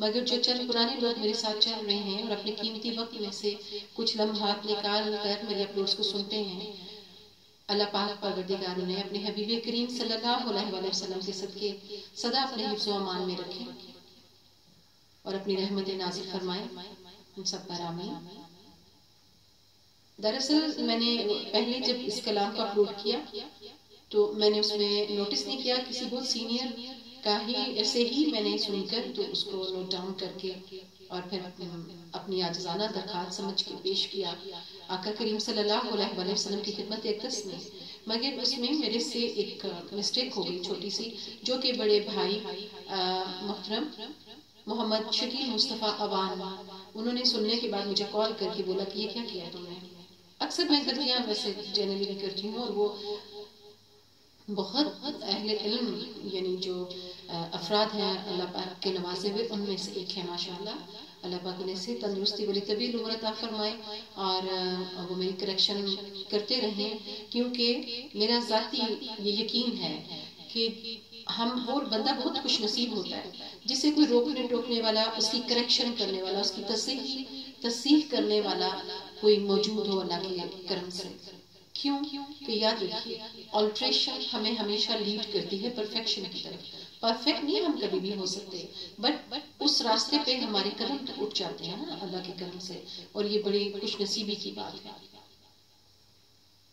मगर जो चंद पुराने लोग मेरे साथ चल रहे हैं और अपने कीमती वक्त में से कुछ लम्हात निकाल कर मेरे अपलोड्स को सुनते हैं, अल्लाह पाक परवरदिगार ने अपने हबीब करीम सल्लल्लाहु अलैहि वसल्लम के सदके सदा अपने हिफ्ज़ अमान में रखे और अपनी रहमत नाजिल फरमाए। उन सब पर आमीन। दरअसल मैंने पहले जब इस कलाम को अपलोड किया तो मैंने उसमें नोटिस नहीं किया किसी बहुत सीनियर का ही, ऐसे ही मैंने सुनकर तो उसको नोट डाउन करके और फिर अपनी आजाना दरखास्त समझ के पेश किया। आका करीम सल्लल्लाहु अलैहि वसल्लम की खिदमत अकदस में, मगर उसमें मेरे से एक मिस्टेक हो गई छोटी सी, जो कि बड़े भाई मोहतरम, मोहम्मद शकील मुस्तफ़ा अवान। उन्होंने सुनने के बाद मुझे कॉल करके बोला कि ये क्या किया तुमने? अक्सर मैं गलतियाँ वैसे जनरली भी करती हूँ और वो बहुत अहले इल्म, यानी जो अफराद हैं अल्लाह पाक के नवाजे हुए, उनमें से एक है, माशाल्लाह। अल्लाह पाक उन्हें से तंदुरुस्ती वाली उम्र फरमाए और वो मेरी करेक्शन करते रहें, क्योंकि मेरा ज़ाती ये यकीन है कि हम और बंदा बहुत खुश नसीब होता है। जिसे कोई रोकने टोकने वाला, उसकी करेक्शन करने वाला, उसकी तसीह तसीह करने वाला कोई मौजूद हो अल्लाह के करम से। क्यों? कि याद रखिए ऑल्ट्रेशन हमें हमेशा लीड करती है परफेक्शन की तरफ़। परफेक्ट नहीं हम कभी भी हो सकते बट उस रास्ते पे हमारे कदम तो उठ जाते हैं ना, अल्लाह के करम से। और ये बड़ी खुश नसीबी की बात है।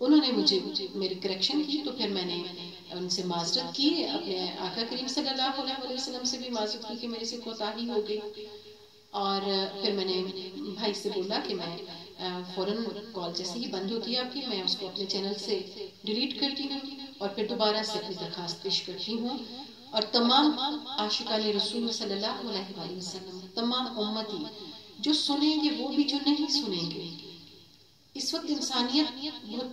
उन्होंने मुझे, मेरी करेक्शन की तो फिर मैंने उनसे माजरत की, अपने आका करीम सल्लल्लाहु अलैहि वसल्लम से भी माजरत की कि मेरे से कोताही हो गई। और फिर मैंने भाई से बोला कि मैं फ़ौरन कॉल जैसे ही बंद होती है आपकी, मैं उसको अपने चैनल से डिलीट करती हूँ और फिर दोबारा से अपनी दरखास्त पेश करती हूँ। और तमाम आशिका ने रसूल सल्लल्लाहु अलैहि वसल्लम, तमाम उम्मती जो सुनेंगे, वो भी जो नहीं सुनेंगे, इस वक्त इंसानियत बहुत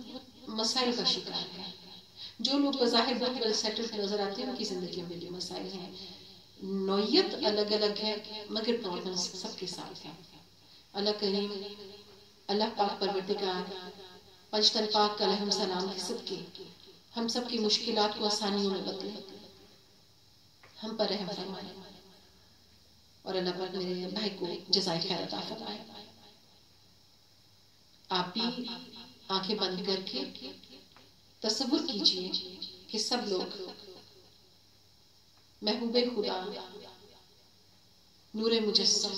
मसाइल का शिकार है। जो लोग बज़ाहिर बहुत वेल सेटल्ड नज़र आते हैं, उनकी ज़िंदगी में जो मसाइल हैं। नोयत अलग अलग है, मगर प्रॉब्लम्स सबके साथ है। अल्लाह करीम अल्लाह पाक परवरदिगार पंचतन पाक का हम सलाम के सबके। हम सब की मुश्किलात को आसानियों में बदले। हम पर रहम फरमाए। और अल्लाह पाक मेरे भाई को जजाय खैर अता फरमाए। आप भी आँखें बंद करके तस्वुर कीजिए कि सब लोग महबूब खुदा, नूर मुजस्सम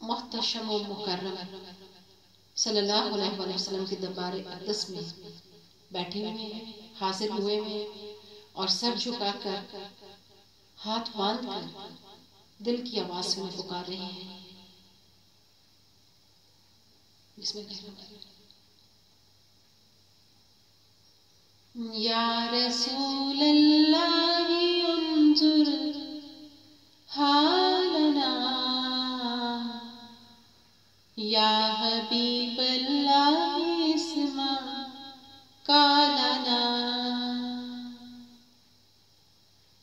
मोहतशम मुकर्रम सल्लल्लाहु अलैहि वसल्लम के दरबार अकदस में बैठे हुए हैं हाजिर हुए हैं और सर झुकाकर हाथ बाँध कर दिल की आवाज़ में पुकार रहे हैं या रसूल अल्लाह हालना या हबीबल्लाहिस्मा कालना।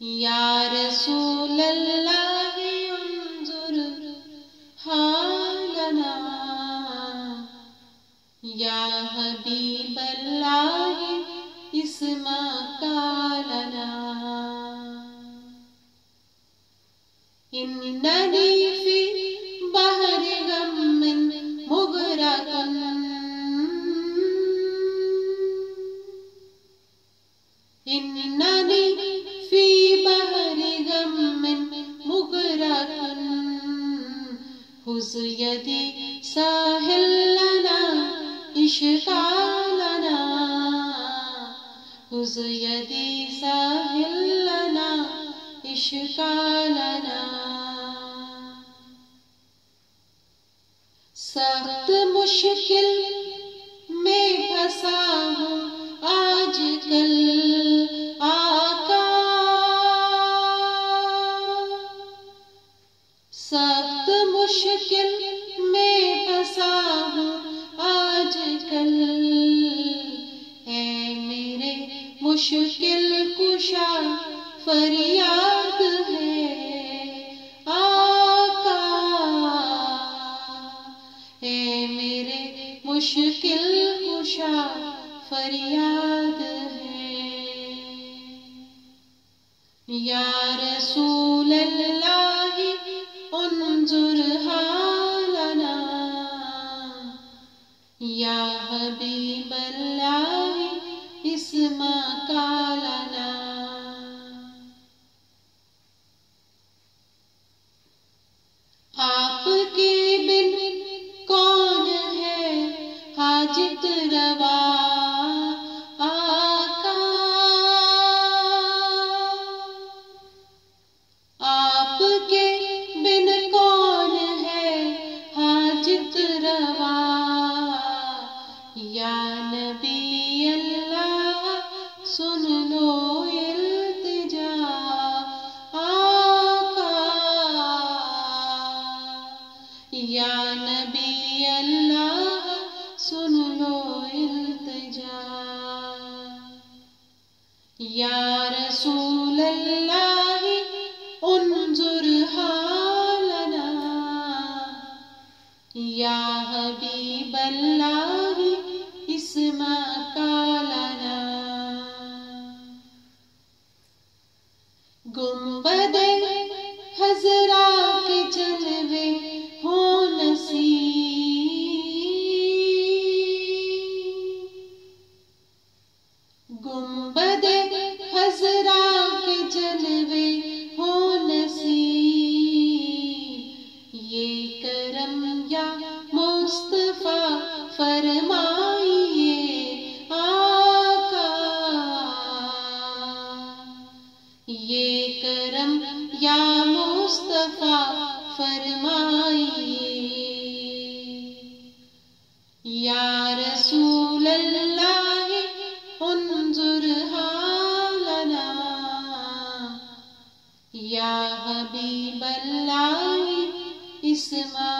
या रसूलल्लाहि बलाहे हालना। या हबीबल्लाहि इस्मा कालना। हुज यदि साहिल लना इश्कालना हुज यदि साहिल लना इश्कालना सख्त मुश्किल में फंसा हूँ फरियाद है आका। है मेरे मुश्किल कुशा, फरियाद है। या रसूल अल्लाह उन्जुर हालना। या हबीब 的 सुन लो इल्तिजा या रसूल अल्लाह उन्जुर हालना। या करम या मुस्तफ़ा फरमाइए या रसूल अल्लाह उन्जुर हालना। या हबीब अल्लाह इस्मा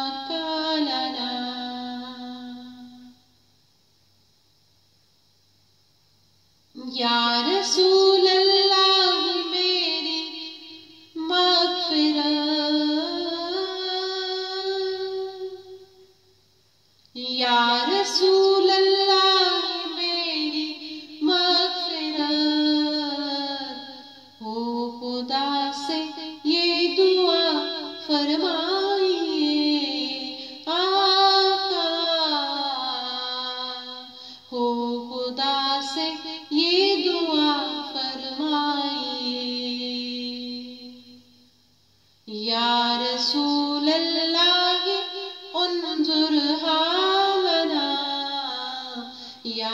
मगफिरत या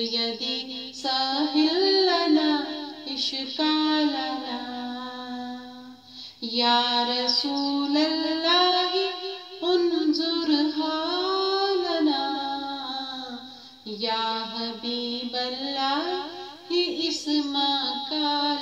यदि साहिल लना इश्का लना या रसूल अल्लाह उन्जुर हालना। या हबीब अल्लाह इस्मा का